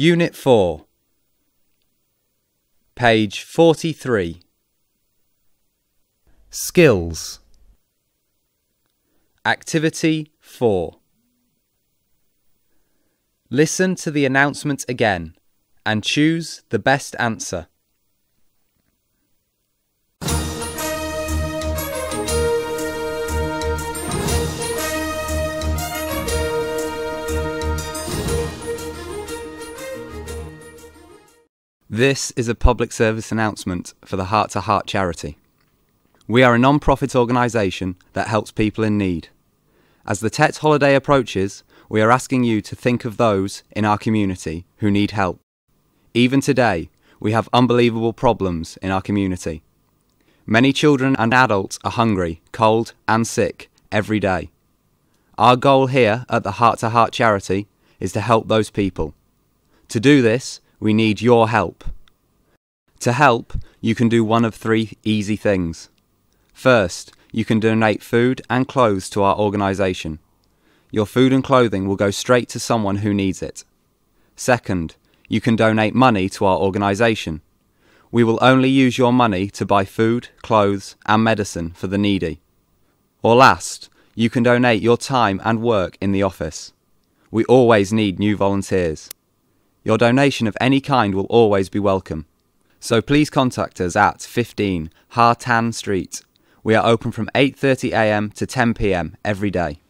Unit 4, page 43. Skills. Activity 4. Listen to the announcement again and choose the best answer. This is a public service announcement for the Heart to Heart charity. We are a non profit organisation that helps people in need. As the Tet holiday approaches, we are asking you to think of those in our community who need help. Even today, we have unbelievable problems in our community. Many children and adults are hungry, cold, and sick every day. Our goal here at the Heart to Heart charity is to help those people. To do this, we need your help. To help, you can do one of three easy things. First, you can donate food and clothes to our organisation. Your food and clothing will go straight to someone who needs it. Second, you can donate money to our organisation. We will only use your money to buy food, clothes, and medicine for the needy. Or last, you can donate your time and work in the office. We always need new volunteers. Your donation of any kind will always be welcome. So please contact us at 15 Hartan Street. We are open from 8:30 a.m. to 10 p.m. every day.